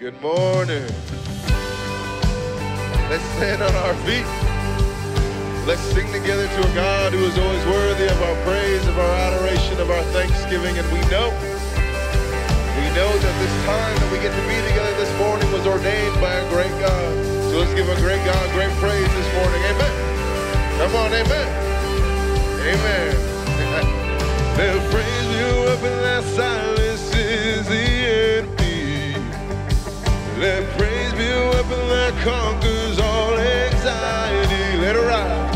Good morning. Let's stand on our feet. Let's sing together to a God who is always worthy of our praise, of our adoration, of our thanksgiving. And we know, we know that this time that we get to be together this morning was ordained by a great God. So let's give a great God great praise this morning. Amen. Come on, amen. Amen. They'll praise you up in that silence is let praise be a weapon that conquers all anxiety. Let it rise.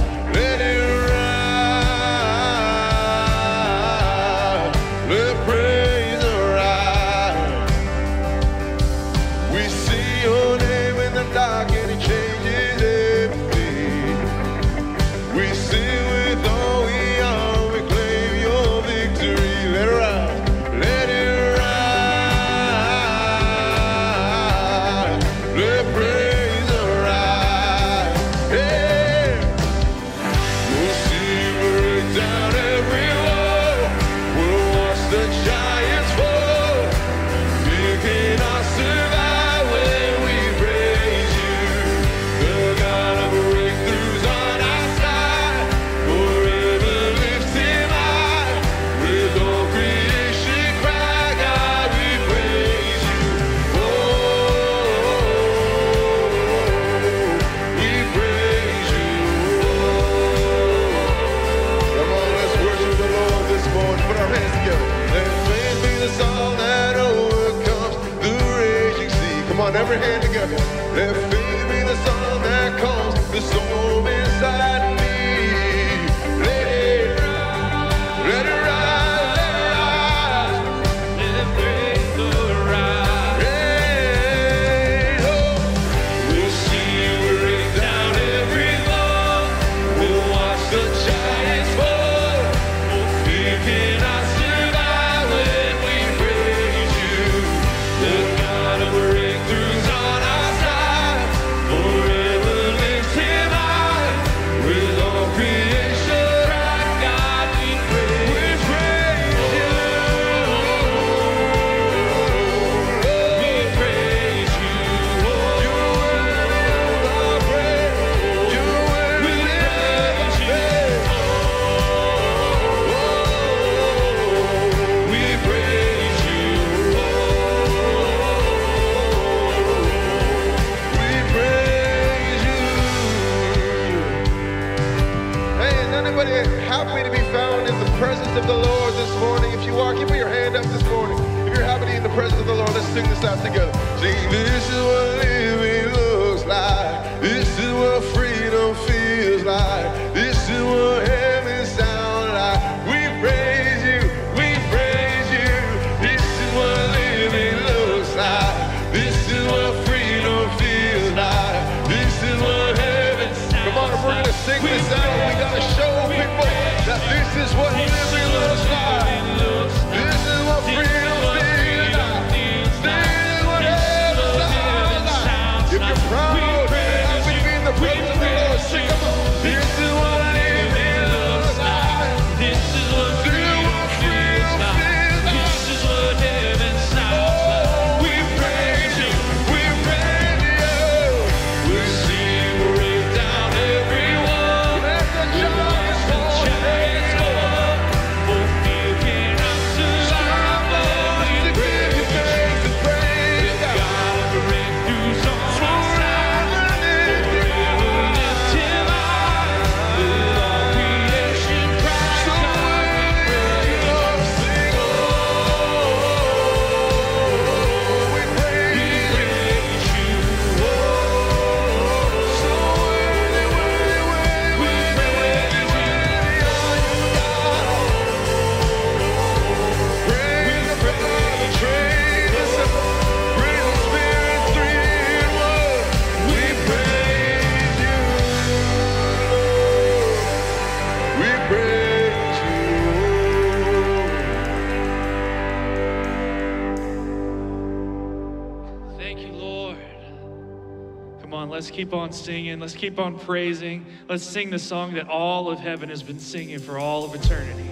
keep on singing. Let's keep on praising. Let's sing the song that all of heaven has been singing for all of eternity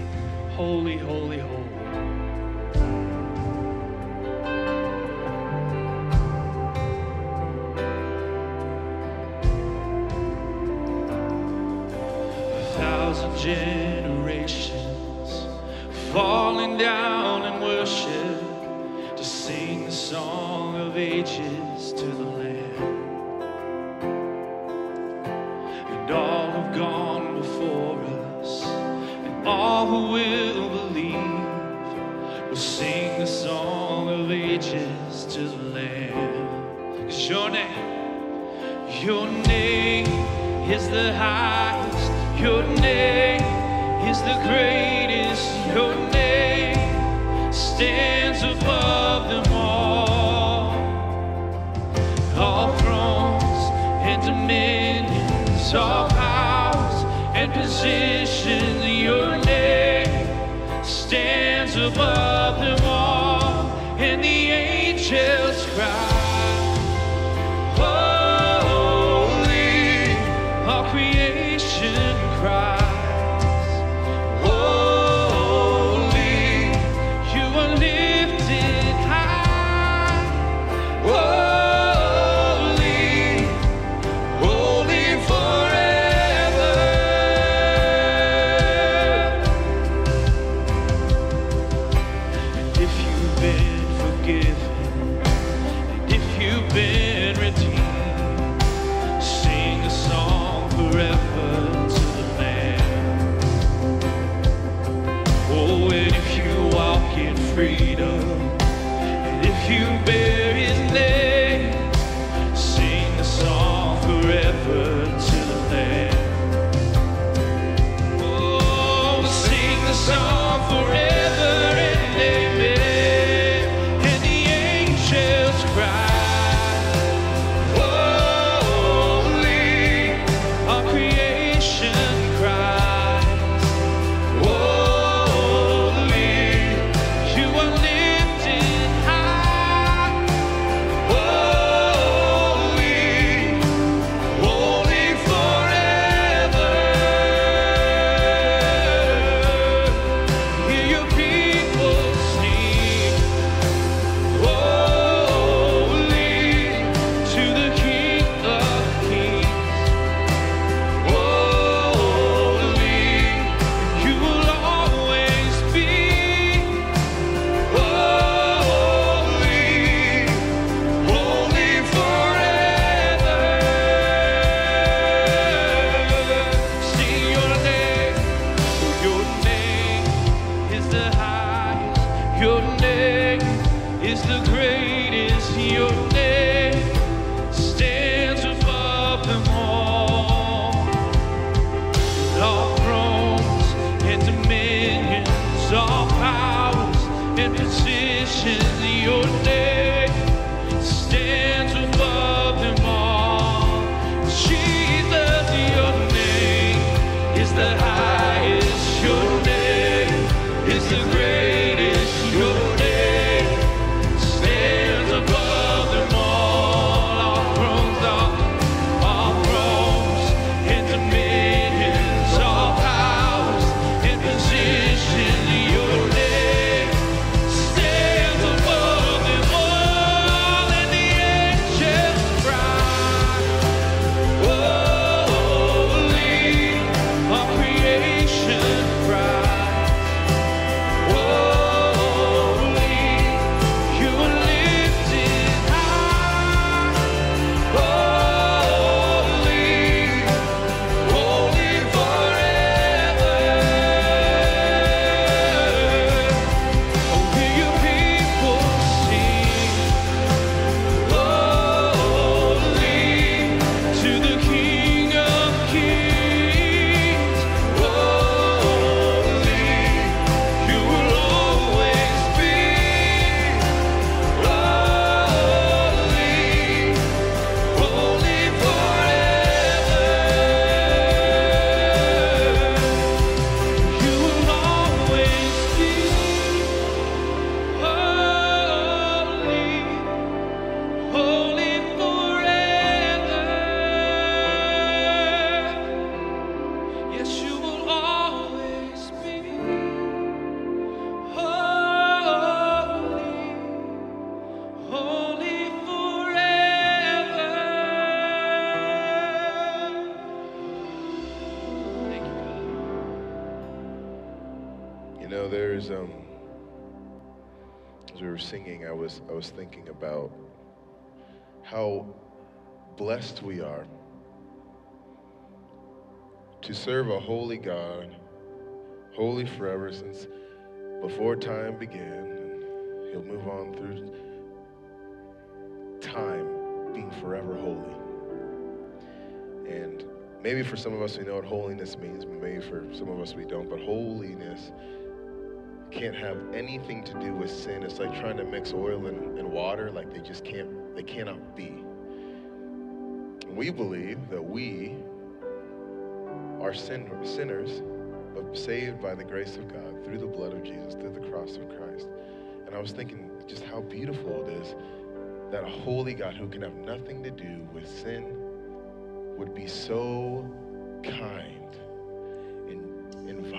Holy, holy, holy. A thousand generations falling down in worship to sing the song of ages about how blessed we are to serve a holy God, holy forever since before time began, and He'll move on through time being forever holy. And maybe for some of us we know what holiness means, maybe for some of us we don't. But holiness can't have anything to do with sin. It's like trying to mix oil and, and water, like they just can't, they cannot be. We believe that we are sin, sinners, but saved by the grace of God through the blood of Jesus, through the cross of Christ. And I was thinking just how beautiful it is that a holy God who can have nothing to do with sin would be so kind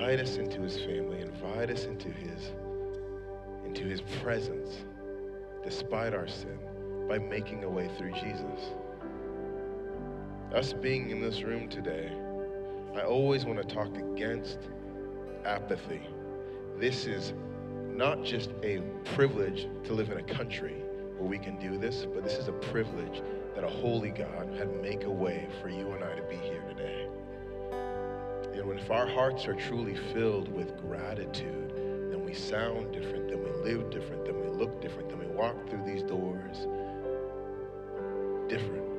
invite us into his family, invite us into his into his presence despite our sin by making a way through Jesus. Us being in this room today, I always want to talk against apathy. This is not just a privilege to live in a country where we can do this, but this is a privilege that a holy God had make a way for you and I to be here when if our hearts are truly filled with gratitude, then we sound different, then we live different, then we look different, then we walk through these doors different.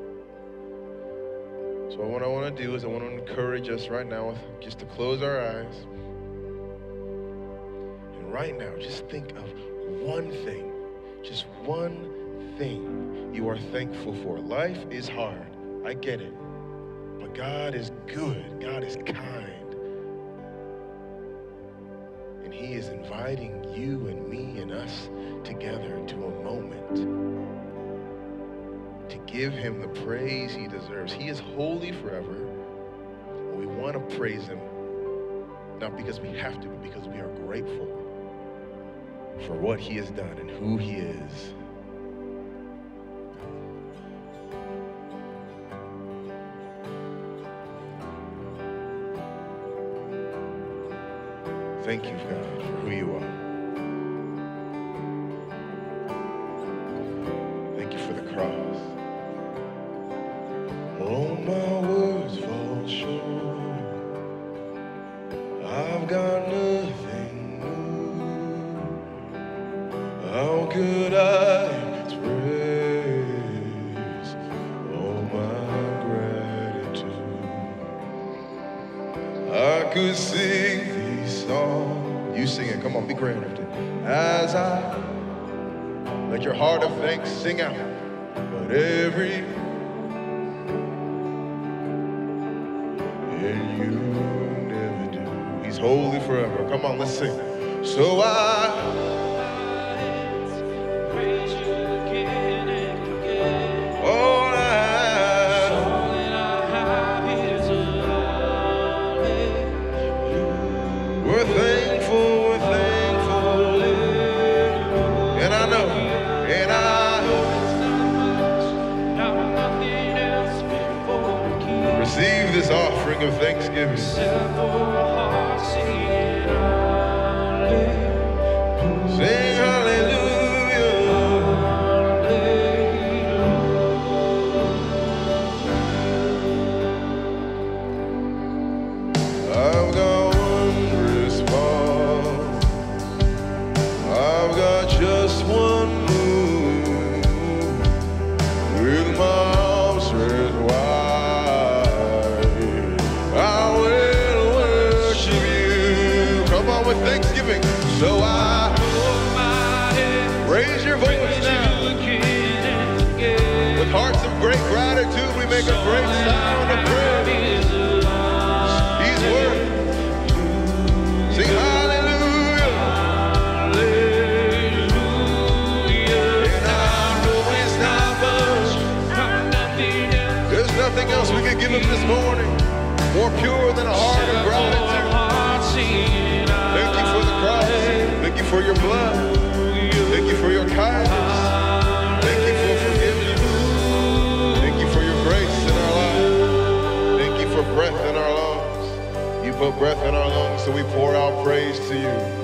So what I want to do is I want to encourage us right now with just to close our eyes. And right now, just think of one thing, just one thing you are thankful for. Life is hard. I get it. But God is good. God is kind. Inviting you and me and us together to a moment to give Him the praise He deserves. He is holy forever. We want to praise Him, not because we have to, but because we are grateful for what He has done and who He is. Thank you, God, for who you are. Else we could give him this morning more pure than a heart of gratitude. Thank you for the cross. Thank you for your blood. Thank you for your kindness. Thank you for forgiveness. Thank you for your grace in our lives. Thank you for breath in our lungs. You put breath in our lungs, so we pour out praise to you.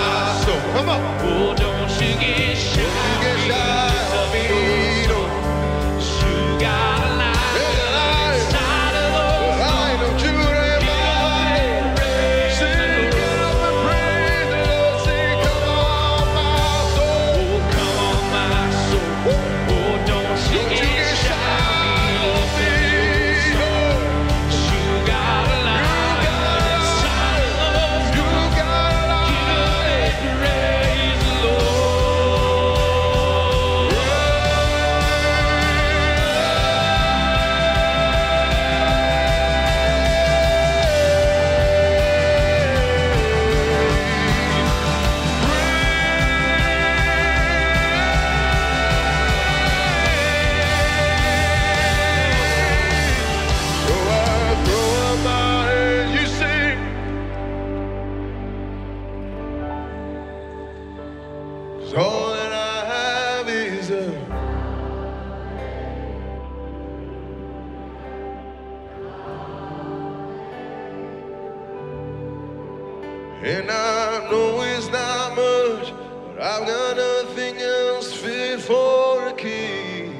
And I know it's not much, but I've got nothing else fit for a king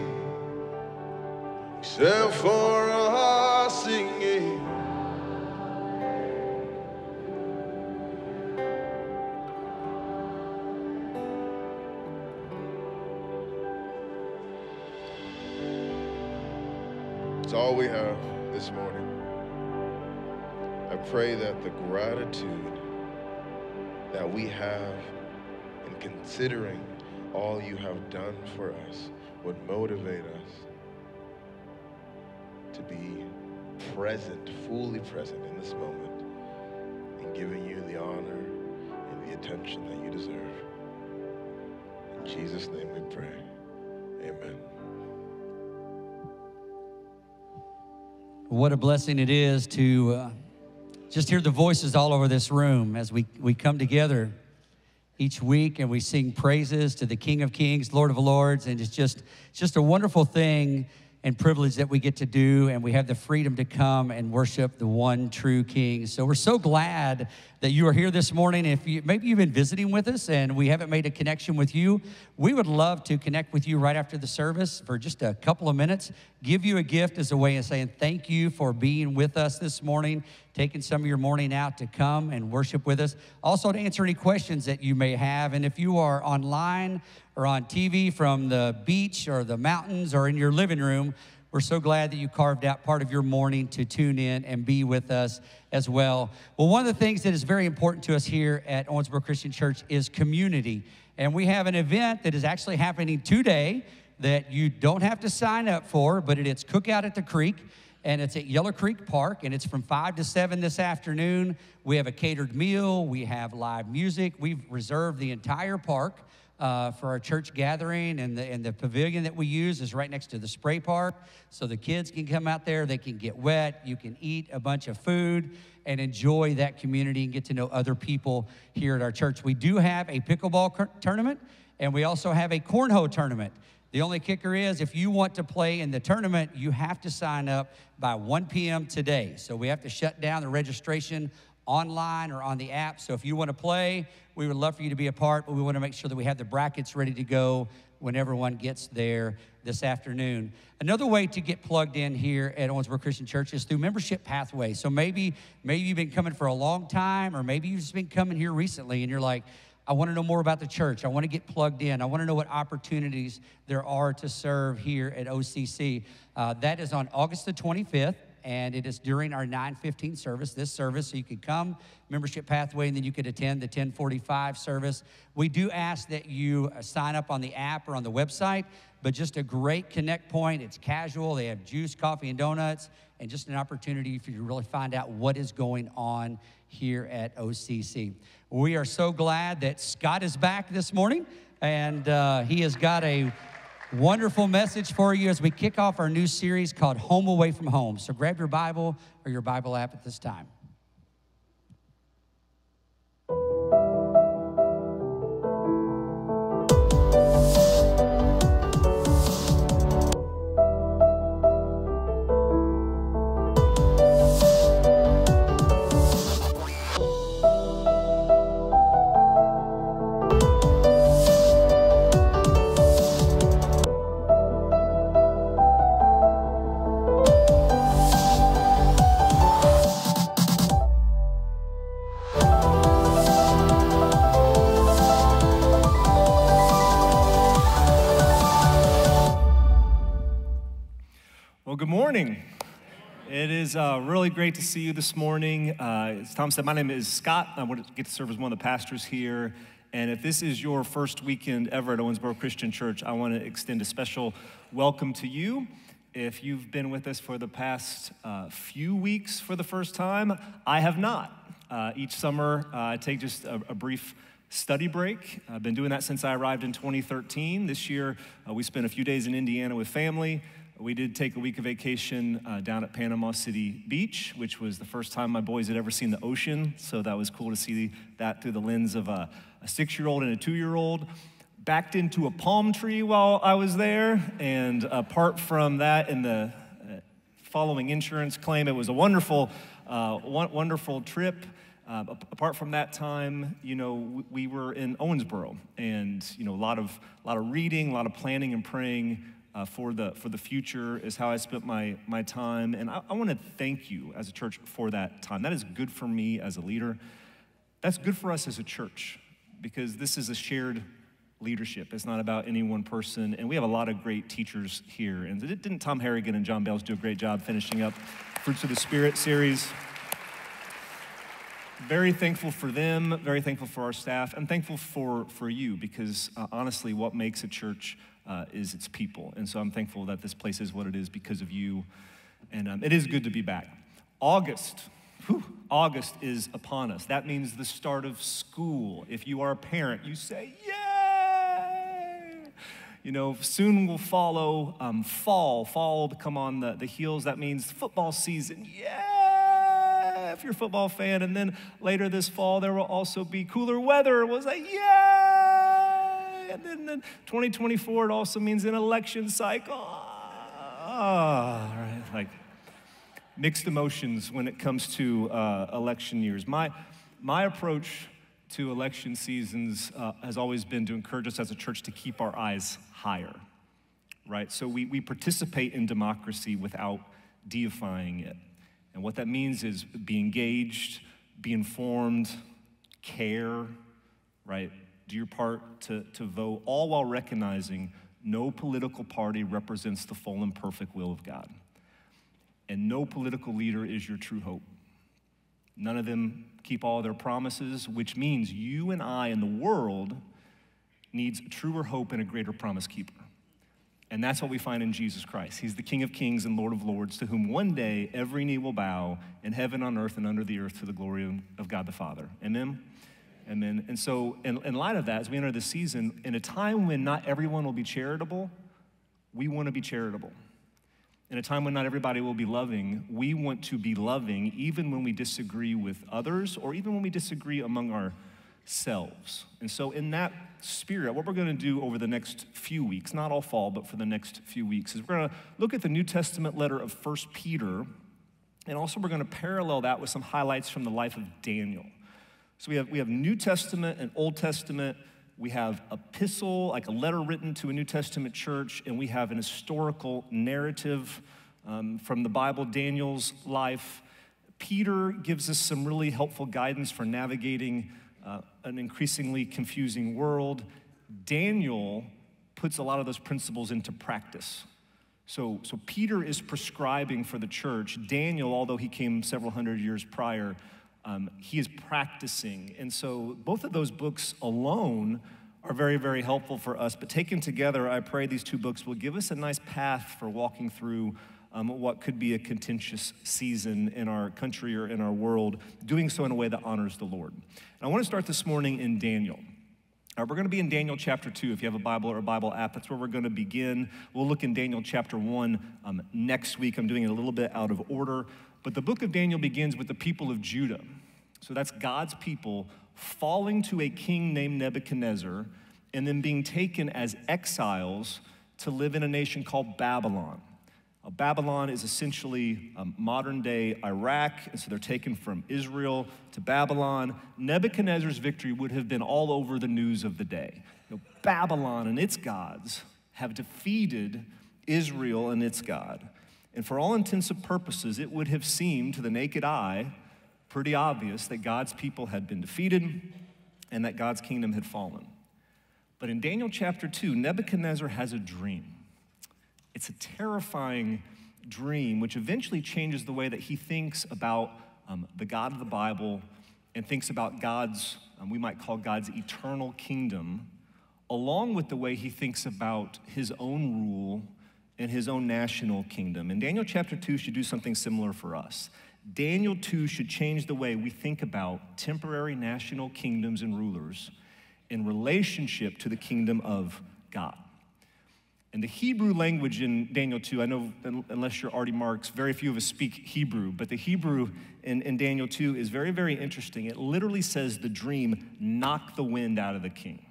except for a heart singing. It's all we have this morning. I pray that the gratitude that we have in considering all you have done for us would motivate us to be present, fully present in this moment, and giving you the honor and the attention that you deserve. In Jesus' name we pray. Amen. What a blessing it is to uh, just hear the voices all over this room as we, we come together each week and we sing praises to the King of Kings, Lord of Lords, and it's just, it's just a wonderful thing and privilege that we get to do, and we have the freedom to come and worship the one true King. So we're so glad that you are here this morning. If you maybe you've been visiting with us and we haven't made a connection with you, we would love to connect with you right after the service for just a couple of minutes. Give you a gift as a way of saying thank you for being with us this morning, taking some of your morning out to come and worship with us. Also to answer any questions that you may have, and if you are online or on TV from the beach or the mountains or in your living room, we're so glad that you carved out part of your morning to tune in and be with us as well. Well, one of the things that is very important to us here at Owensboro Christian Church is community. And we have an event that is actually happening today that you don't have to sign up for, but it, it's Cookout at the Creek and it's at Yellow Creek Park, and it's from 5 to 7 this afternoon. We have a catered meal, we have live music. We've reserved the entire park uh, for our church gathering, and the, and the pavilion that we use is right next to the spray park. So the kids can come out there, they can get wet, you can eat a bunch of food and enjoy that community and get to know other people here at our church. We do have a pickleball tournament, and we also have a cornhole tournament. The only kicker is if you want to play in the tournament, you have to sign up by 1 p.m. today. So we have to shut down the registration online or on the app. So if you want to play, we would love for you to be a part, but we want to make sure that we have the brackets ready to go when everyone gets there this afternoon. Another way to get plugged in here at Owensboro Christian Church is through membership pathway. So maybe maybe you've been coming for a long time, or maybe you've just been coming here recently, and you're like, I want to know more about the church. I want to get plugged in. I want to know what opportunities there are to serve here at OCC. Uh, that is on August the 25th, and it is during our 9:15 service. This service, so you could come membership pathway, and then you could attend the 10:45 service. We do ask that you uh, sign up on the app or on the website, but just a great connect point. It's casual. They have juice, coffee, and donuts, and just an opportunity for you to really find out what is going on here at OCC. We are so glad that Scott is back this morning, and uh, he has got a wonderful message for you as we kick off our new series called Home Away from Home. So grab your Bible or your Bible app at this time. It is uh, really great to see you this morning. Uh, as Tom said, my name is Scott. I want to get to serve as one of the pastors here. And if this is your first weekend ever at Owensboro Christian Church, I want to extend a special welcome to you. If you've been with us for the past uh, few weeks for the first time, I have not. Uh, each summer, uh, I take just a, a brief study break. I've been doing that since I arrived in 2013. This year, uh, we spent a few days in Indiana with family. We did take a week of vacation uh, down at Panama City Beach, which was the first time my boys had ever seen the ocean. So that was cool to see that through the lens of a, a six year old and a two year old. Backed into a palm tree while I was there. And apart from that, and the uh, following insurance claim, it was a wonderful, uh, wonderful trip. Uh, apart from that time, you know, we were in Owensboro, and you know, a lot of, a lot of reading, a lot of planning and praying uh, for, the, for the future is how I spent my, my time. And I, I want to thank you as a church for that time. That is good for me as a leader. That's good for us as a church because this is a shared leadership. It's not about any one person. And we have a lot of great teachers here. And didn't Tom Harrigan and John Bales do a great job finishing up Fruits of the Spirit series? Very thankful for them, very thankful for our staff, and thankful for, for you because uh, honestly, what makes a church uh, is its people. And so I'm thankful that this place is what it is because of you. And um, it is good to be back. August, whew, August is upon us. That means the start of school. If you are a parent, you say, Yay! You know, soon will follow um, fall. Fall to come on the, the heels. That means football season. Yeah! If you're a football fan. And then later this fall, there will also be cooler weather. Was like, yeah! And then in 2024, it also means an election cycle. Ah, right, like mixed emotions when it comes to uh, election years. My, my approach to election seasons uh, has always been to encourage us as a church to keep our eyes higher, right? So we, we participate in democracy without deifying it. And what that means is be engaged, be informed, care, right? Do your part to, to vote, all while recognizing no political party represents the full and perfect will of God. And no political leader is your true hope. None of them keep all their promises, which means you and I and the world needs truer hope and a greater promise keeper. And that's what we find in Jesus Christ. He's the King of kings and Lord of lords, to whom one day every knee will bow in heaven, on earth, and under the earth to the glory of God the Father. Amen? Amen. And so, in, in light of that, as we enter the season, in a time when not everyone will be charitable, we want to be charitable. In a time when not everybody will be loving, we want to be loving even when we disagree with others or even when we disagree among ourselves. And so, in that spirit, what we're going to do over the next few weeks, not all fall, but for the next few weeks, is we're going to look at the New Testament letter of First Peter, and also we're going to parallel that with some highlights from the life of Daniel. So we have, we have New Testament and Old Testament. We have epistle, like a letter written to a New Testament church, and we have an historical narrative um, from the Bible, Daniel's life. Peter gives us some really helpful guidance for navigating uh, an increasingly confusing world. Daniel puts a lot of those principles into practice. So, so Peter is prescribing for the church. Daniel, although he came several hundred years prior, um, he is practicing. And so both of those books alone are very, very helpful for us. But taken together, I pray these two books will give us a nice path for walking through um, what could be a contentious season in our country or in our world, doing so in a way that honors the Lord. And I want to start this morning in Daniel. Uh, we're going to be in Daniel chapter 2. If you have a Bible or a Bible app, that's where we're going to begin. We'll look in Daniel chapter 1 um, next week. I'm doing it a little bit out of order. But the book of Daniel begins with the people of Judah. So that's God's people falling to a king named Nebuchadnezzar and then being taken as exiles to live in a nation called Babylon. Uh, Babylon is essentially um, modern day Iraq, and so they're taken from Israel to Babylon. Nebuchadnezzar's victory would have been all over the news of the day. You know, Babylon and its gods have defeated Israel and its God. And for all intents and purposes, it would have seemed to the naked eye pretty obvious that God's people had been defeated and that God's kingdom had fallen. But in Daniel chapter 2, Nebuchadnezzar has a dream. It's a terrifying dream, which eventually changes the way that he thinks about um, the God of the Bible and thinks about God's, um, we might call God's eternal kingdom, along with the way he thinks about his own rule and his own national kingdom. And Daniel chapter 2 should do something similar for us. Daniel 2 should change the way we think about temporary national kingdoms and rulers in relationship to the kingdom of God. And the Hebrew language in Daniel 2, I know unless you're Artie Marks, very few of us speak Hebrew, but the Hebrew in, in Daniel 2 is very, very interesting. It literally says the dream knocked the wind out of the king.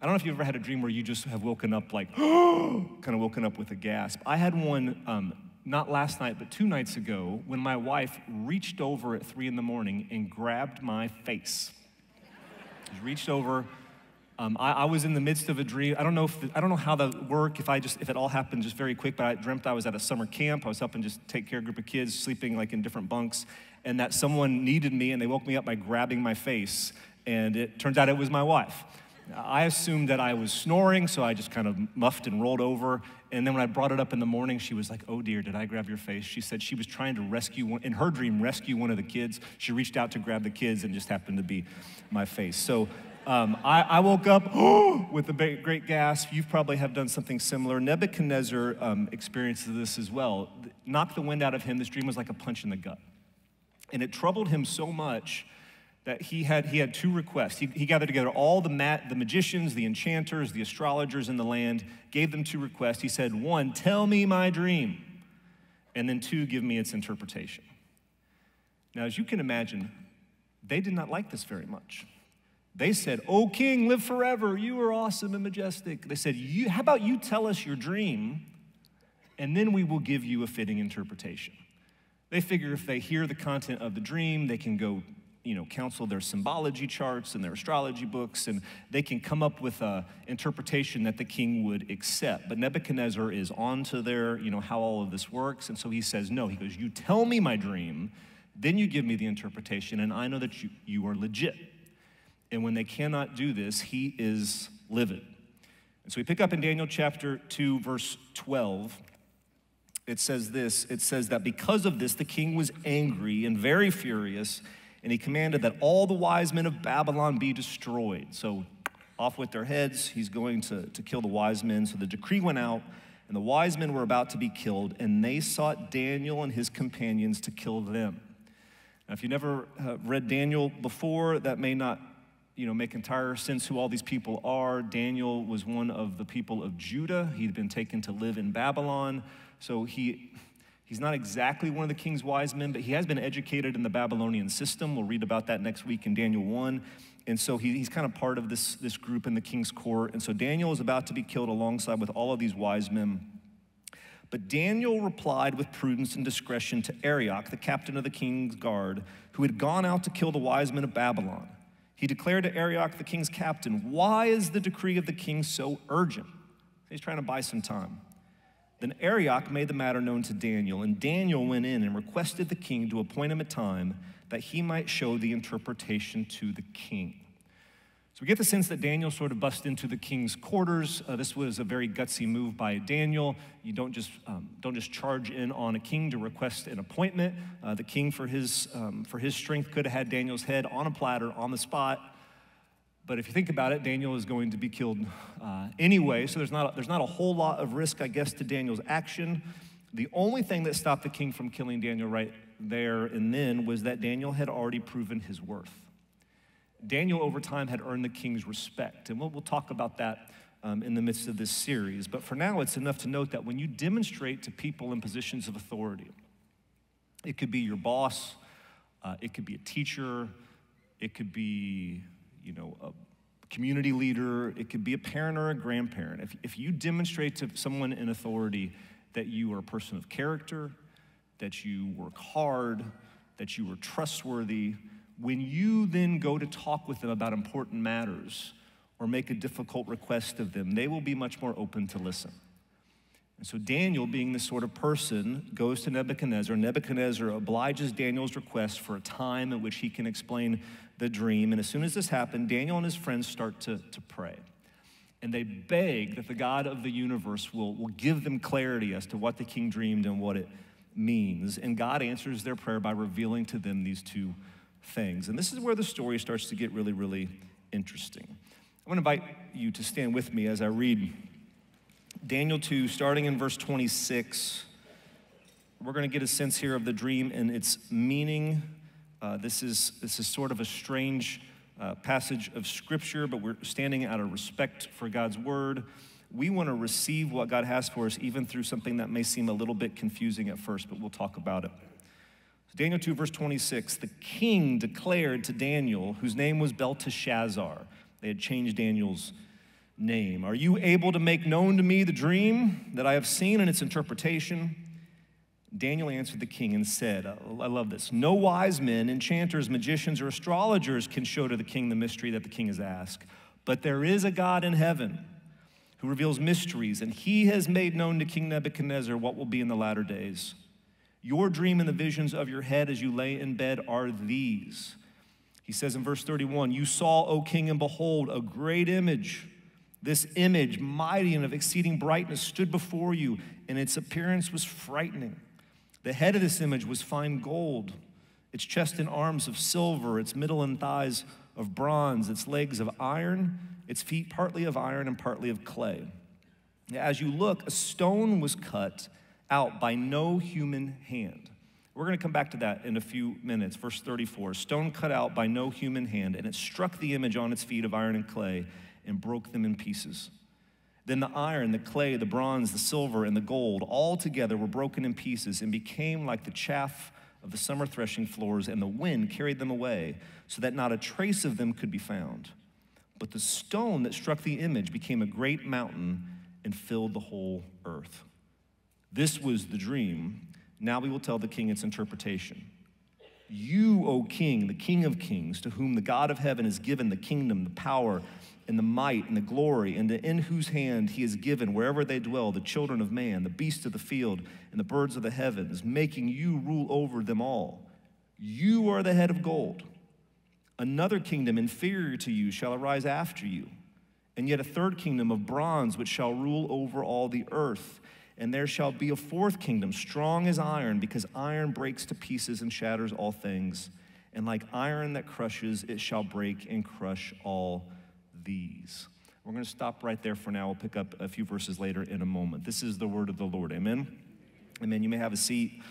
I don't know if you've ever had a dream where you just have woken up like, kind of woken up with a gasp. I had one um, not last night, but two nights ago when my wife reached over at three in the morning and grabbed my face. She reached over. Um, I, I, was in the midst of a dream. I don't know if the, I don't know how that worked. If I just if it all happened just very quick, but I dreamt I was at a summer camp. I was helping just take care of a group of kids, sleeping like in different bunks, and that someone needed me, and they woke me up by grabbing my face. And it turns out it was my wife. I assumed that I was snoring, so I just kind of muffed and rolled over. And then when I brought it up in the morning, she was like, Oh dear, did I grab your face? She said she was trying to rescue, one, in her dream, rescue one of the kids. She reached out to grab the kids and just happened to be my face. So um, I, I, woke up with a great gasp. You probably have done something similar. Nebuchadnezzar um, experiences this as well. Knocked the wind out of him. This dream was like a punch in the gut. And it troubled him so much that he had, he had two requests. He, he gathered together all the, the magicians, the enchanters, the astrologers in the land, gave them two requests. He said, One, tell me my dream. And then two, give me its interpretation. Now, as you can imagine, they did not like this very much. They said, O king, live forever. You are awesome and majestic. They said, How about you tell us your dream, and then we will give you a fitting interpretation? They figure if they hear the content of the dream, they can go you know, counsel their symbology charts and their astrology books, and they can come up with an interpretation that the king would accept. But Nebuchadnezzar is on to their, you know, how all of this works, and so he says, no. He goes, you tell me my dream, then you give me the interpretation, and I know that you, you are legit. And when they cannot do this, he is livid. And so we pick up in Daniel chapter 2, verse 12. It says this it says that because of this, the king was angry and very furious and he commanded that all the wise men of Babylon be destroyed. So, off with their heads, he's going to, to kill the wise men. So the decree went out, and the wise men were about to be killed, and they sought Daniel and his companions to kill them. Now, if you never uh, read Daniel before, that may not you know, make entire sense who all these people are. Daniel was one of the people of Judah. He'd been taken to live in Babylon. So he He's not exactly one of the king's wise men, but he has been educated in the Babylonian system. We'll read about that next week in Daniel 1. And so he, he's kind of part of this, this group in the king's court. And so Daniel is about to be killed alongside with all of these wise men. But Daniel replied with prudence and discretion to Arioch, the captain of the king's guard, who had gone out to kill the wise men of Babylon. He declared to Arioch, the king's captain, Why is the decree of the king so urgent? He's trying to buy some time. Then Arioch made the matter known to Daniel, and Daniel went in and requested the king to appoint him a time that he might show the interpretation to the king. So we get the sense that Daniel sort of bust into the king's quarters. Uh, this was a very gutsy move by Daniel. You don't just um, don't just charge in on a king to request an appointment. Uh, the king, for his um, for his strength, could have had Daniel's head on a platter on the spot. But if you think about it, Daniel is going to be killed uh, anyway, so there's not, a, there's not a whole lot of risk, I guess, to Daniel's action. The only thing that stopped the king from killing Daniel right there and then was that Daniel had already proven his worth. Daniel, over time, had earned the king's respect, and we'll, we'll talk about that um, in the midst of this series. But for now, it's enough to note that when you demonstrate to people in positions of authority, it could be your boss, uh, it could be a teacher, it could be you know, a community leader, it could be a parent or a grandparent. If, if you demonstrate to someone in authority that you are a person of character, that you work hard, that you are trustworthy, when you then go to talk with them about important matters or make a difficult request of them, they will be much more open to listen. And so Daniel, being this sort of person, goes to Nebuchadnezzar. Nebuchadnezzar obliges Daniel's request for a time in which he can explain the dream. And as soon as this happened, Daniel and his friends start to, to pray. and they beg that the God of the universe will, will give them clarity as to what the king dreamed and what it means. And God answers their prayer by revealing to them these two things. And this is where the story starts to get really, really interesting. I want to invite you to stand with me as I read Daniel 2, starting in verse 26. We're going to get a sense here of the dream and its meaning. Uh, this, is, this is sort of a strange uh, passage of scripture, but we're standing out of respect for God's word. We want to receive what God has for us, even through something that may seem a little bit confusing at first, but we'll talk about it. Daniel 2, verse 26 The king declared to Daniel, whose name was Belteshazzar, they had changed Daniel's name, Are you able to make known to me the dream that I have seen and its interpretation? Daniel answered the king and said, I love this. No wise men, enchanters, magicians, or astrologers can show to the king the mystery that the king has asked. But there is a God in heaven who reveals mysteries, and he has made known to King Nebuchadnezzar what will be in the latter days. Your dream and the visions of your head as you lay in bed are these. He says in verse 31 You saw, O king, and behold, a great image. This image, mighty and of exceeding brightness, stood before you, and its appearance was frightening. The head of this image was fine gold, its chest and arms of silver, its middle and thighs of bronze, its legs of iron, its feet partly of iron and partly of clay. As you look, a stone was cut out by no human hand. We're going to come back to that in a few minutes. Verse 34 Stone cut out by no human hand, and it struck the image on its feet of iron and clay and broke them in pieces. Then the iron, the clay, the bronze, the silver, and the gold all together were broken in pieces and became like the chaff of the summer threshing floors, and the wind carried them away, so that not a trace of them could be found. But the stone that struck the image became a great mountain and filled the whole earth. This was the dream. Now we will tell the king its interpretation. You, O king, the king of kings, to whom the God of heaven has given the kingdom, the power, and the might and the glory, and in whose hand he has given wherever they dwell the children of man, the beasts of the field, and the birds of the heavens, making you rule over them all. You are the head of gold. Another kingdom inferior to you shall arise after you, and yet a third kingdom of bronze which shall rule over all the earth. And there shall be a fourth kingdom, strong as iron, because iron breaks to pieces and shatters all things. And like iron that crushes, it shall break and crush all these. We're going to stop right there for now. We'll pick up a few verses later in a moment. This is the word of the Lord. Amen. Amen. You may have a seat.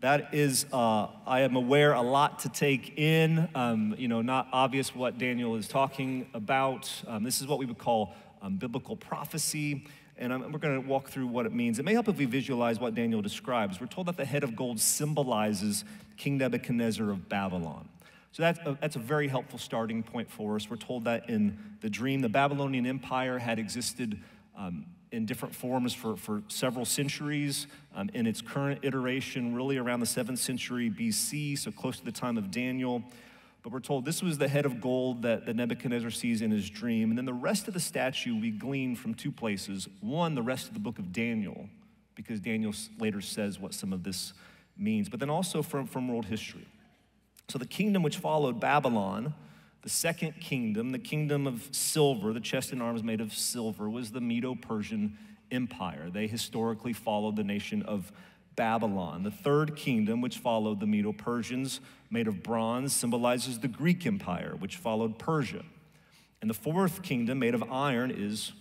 That is, uh, I am aware, a lot to take in. Um, you know, not obvious what Daniel is talking about. Um, this is what we would call um, biblical prophecy. And I'm, we're going to walk through what it means. It may help if we visualize what Daniel describes. We're told that the head of gold symbolizes King Nebuchadnezzar of Babylon. So that's a, that's a very helpful starting point for us. We're told that in the dream, the Babylonian Empire had existed um, in different forms for, for several centuries. Um, in its current iteration, really around the 7th century BC, so close to the time of Daniel. But we're told this was the head of gold that, that Nebuchadnezzar sees in his dream. And then the rest of the statue we glean from two places. One, the rest of the book of Daniel, because Daniel later says what some of this means, but then also from, from world history. So the kingdom which followed Babylon, the second kingdom, the kingdom of silver, the chest and arms made of silver, was the Medo Persian Empire. They historically followed the nation of Babylon. The third kingdom, which followed the Medo Persians, made of bronze, symbolizes the Greek Empire, which followed Persia. And the fourth kingdom, made of iron, is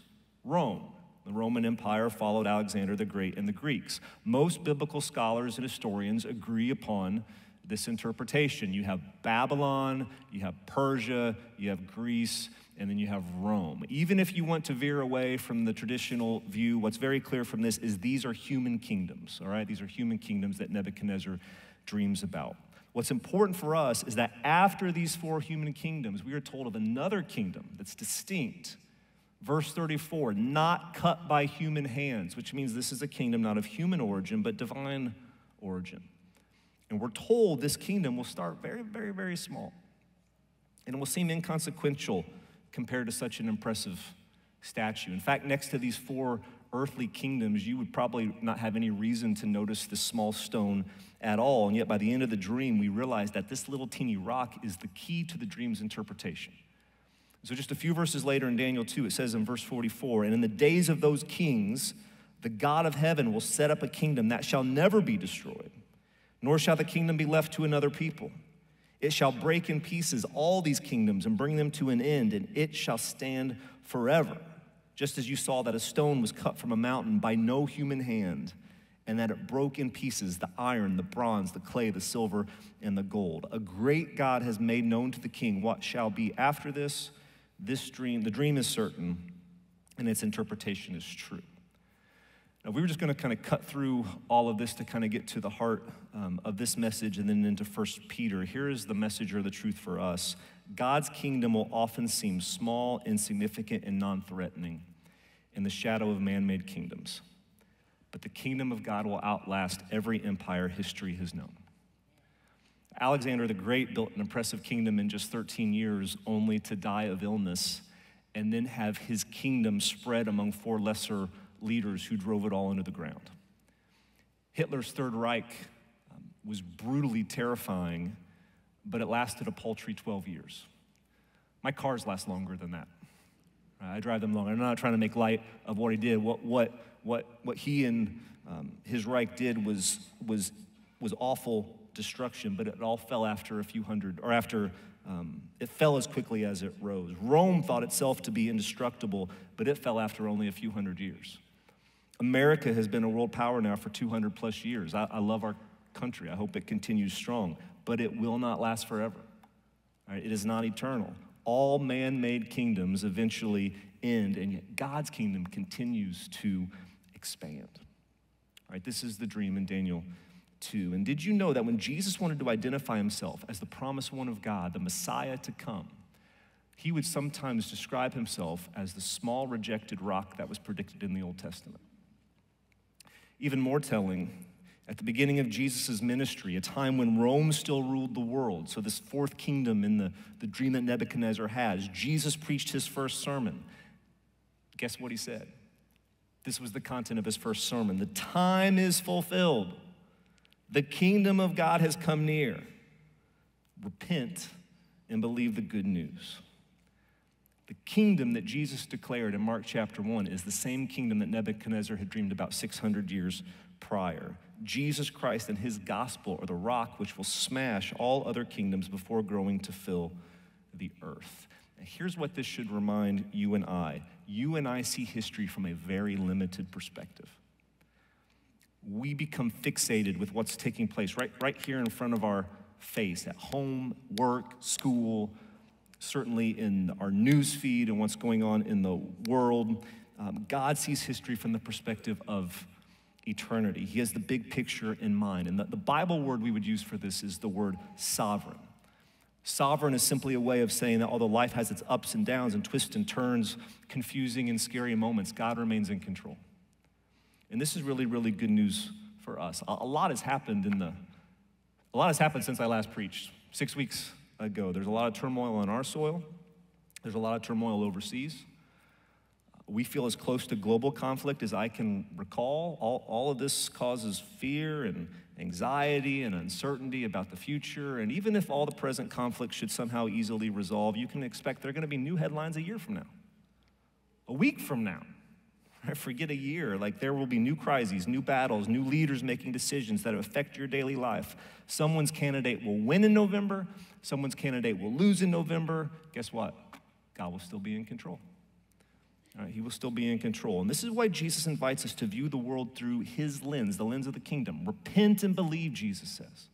Rome. The Roman Empire followed Alexander the Great and the Greeks. Most biblical scholars and historians agree upon this interpretation. You have Babylon, you have Persia, you have Greece, and then you have Rome. Even if you want to veer away from the traditional view, what's very clear from this is these are human kingdoms, all right? These are human kingdoms that Nebuchadnezzar dreams about. What's important for us is that after these four human kingdoms, we are told of another kingdom that's distinct. Verse 34, not cut by human hands, which means this is a kingdom not of human origin, but divine origin. And we're told this kingdom will start very, very, very small. And it will seem inconsequential compared to such an impressive statue. In fact, next to these four earthly kingdoms, you would probably not have any reason to notice this small stone at all. And yet, by the end of the dream, we realize that this little teeny rock is the key to the dream's interpretation. So, just a few verses later in Daniel 2, it says in verse 44 And in the days of those kings, the God of heaven will set up a kingdom that shall never be destroyed, nor shall the kingdom be left to another people. It shall break in pieces all these kingdoms and bring them to an end, and it shall stand forever. Just as you saw that a stone was cut from a mountain by no human hand, and that it broke in pieces the iron, the bronze, the clay, the silver, and the gold. A great God has made known to the king what shall be after this. This dream, the dream is certain, and its interpretation is true. Now, we were just going to kind of cut through all of this to kind of get to the heart um, of this message and then into First Peter. Here is the message or the truth for us God's kingdom will often seem small, insignificant, and non threatening in the shadow of man made kingdoms. But the kingdom of God will outlast every empire history has known. Alexander the Great built an impressive kingdom in just 13 years, only to die of illness and then have his kingdom spread among four lesser leaders who drove it all into the ground. Hitler's Third Reich um, was brutally terrifying, but it lasted a paltry 12 years. My cars last longer than that. I drive them longer. I'm not trying to make light of what he did. What, what, what, what he and um, his Reich did was, was, was awful destruction, but it all fell after a few hundred, or after um, it fell as quickly as it rose. Rome thought itself to be indestructible, but it fell after only a few hundred years. America has been a world power now for 200 plus years. I, I love our country. I hope it continues strong, but it will not last forever. Right? It is not eternal. All man made kingdoms eventually end, and yet God's kingdom continues to expand. All right, this is the dream in Daniel 2. And did you know that when Jesus wanted to identify himself as the promised one of God, the Messiah to come, he would sometimes describe himself as the small rejected rock that was predicted in the Old Testament. Even more telling, at the beginning of Jesus' ministry, a time when Rome still ruled the world, so this fourth kingdom in the, the dream that Nebuchadnezzar has, Jesus preached his first sermon. Guess what he said? This was the content of his first sermon. The time is fulfilled. The kingdom of God has come near. Repent and believe the good news. The kingdom that Jesus declared in Mark chapter 1 is the same kingdom that Nebuchadnezzar had dreamed about 600 years prior. Jesus Christ and his gospel are the rock which will smash all other kingdoms before growing to fill the earth. Now, here's what this should remind you and I you and I see history from a very limited perspective. We become fixated with what's taking place right, right here in front of our face at home, work, school, certainly in our news feed and what's going on in the world. Um, God sees history from the perspective of eternity. He has the big picture in mind. And the, the Bible word we would use for this is the word sovereign. Sovereign is simply a way of saying that although life has its ups and downs and twists and turns, confusing and scary moments, God remains in control. And this is really, really good news for us. A, a lot has happened in the, a lot has happened since I last preached, six weeks ago. There's a lot of turmoil on our soil. There's a lot of turmoil overseas. We feel as close to global conflict as I can recall. All, all of this causes fear and anxiety and uncertainty about the future. And even if all the present conflicts should somehow easily resolve, you can expect there are going to be new headlines a year from now, a week from now. Forget a year. Like there will be new crises, new battles, new leaders making decisions that affect your daily life. Someone's candidate will win in November, someone's candidate will lose in November. Guess what? God will still be in control. He will still be in control. And this is why Jesus invites us to view the world through his lens, the lens of the kingdom. Repent and believe, Jesus says.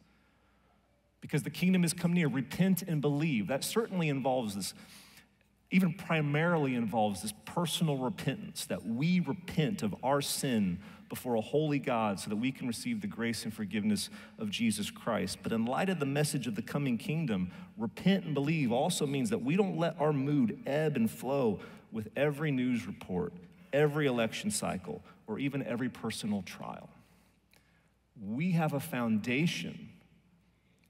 Because the kingdom has come near. Repent and believe. That certainly involves this, even primarily involves this personal repentance, that we repent of our sin before a holy God so that we can receive the grace and forgiveness of Jesus Christ. But in light of the message of the coming kingdom, repent and believe also means that we don't let our mood ebb and flow with every news report, every election cycle, or even every personal trial. We have a foundation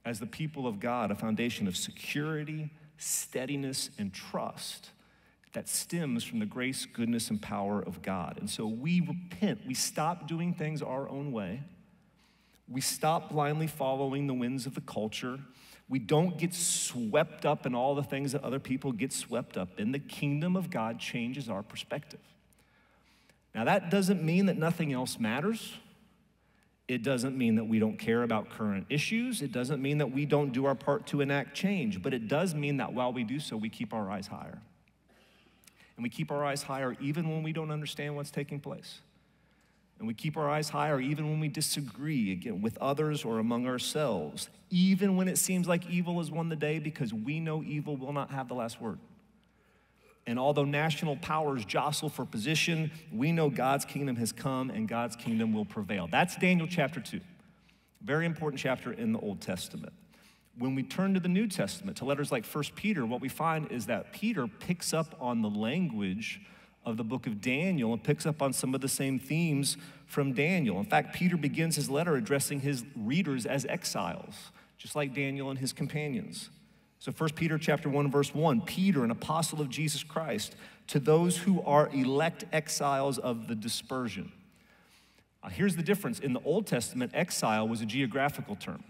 as the people of God, a foundation of security, steadiness, and trust that stems from the grace, goodness, and power of God. And so we repent. We stop doing things our own way. We stop blindly following the winds of the culture. We don't get swept up in all the things that other people get swept up in. The kingdom of God changes our perspective. Now, that doesn't mean that nothing else matters. It doesn't mean that we don't care about current issues. It doesn't mean that we don't do our part to enact change. But it does mean that while we do so, we keep our eyes higher. And we keep our eyes higher even when we don't understand what's taking place. And we keep our eyes higher even when we disagree, again, with others or among ourselves, even when it seems like evil has won the day because we know evil will not have the last word. And although national powers jostle for position, we know God's kingdom has come and God's kingdom will prevail. That's Daniel chapter 2. Very important chapter in the Old Testament. When we turn to the New Testament, to letters like 1 Peter, what we find is that Peter picks up on the language of the book of Daniel and picks up on some of the same themes from Daniel. In fact, Peter begins his letter addressing his readers as exiles, just like Daniel and his companions. So 1 Peter chapter 1 verse 1, Peter, an apostle of Jesus Christ, to those who are elect exiles of the dispersion. Uh, here's the difference. In the Old Testament, exile was a geographical term.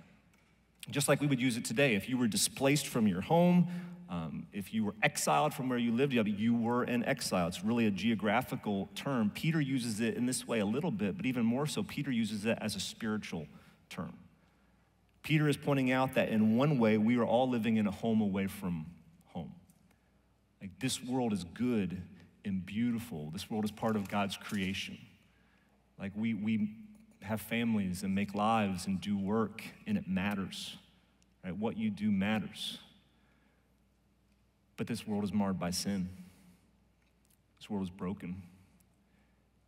Just like we would use it today. If you were displaced from your home, um, if you were exiled from where you lived, you were an exile. It's really a geographical term. Peter uses it in this way a little bit, but even more so, Peter uses it as a spiritual term. Peter is pointing out that in one way, we are all living in a home away from home. Like this world is good and beautiful. This world is part of God's creation. Like we, we have families and make lives and do work, and it matters. Right? What you do matters. But this world is marred by sin. This world is broken.